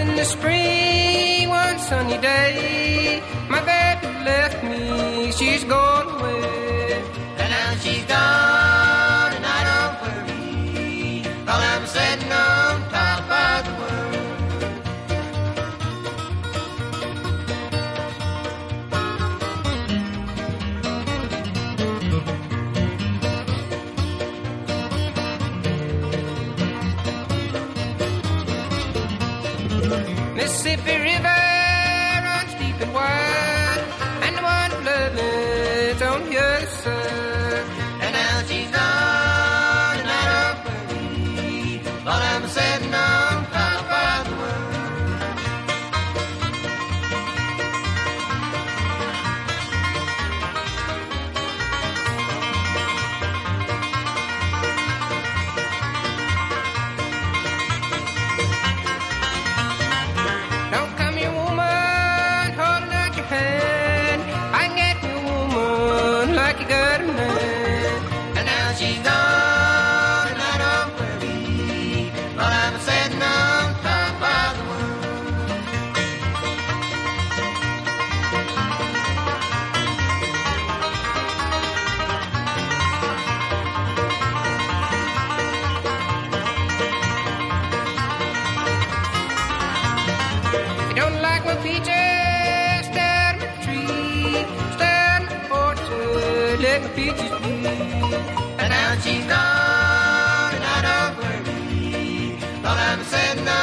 in the spring, one sunny day, my baby left me. She's gone. Mississippi hey. peaches. And now she's gone, and I don't worry. Thought I'm saying.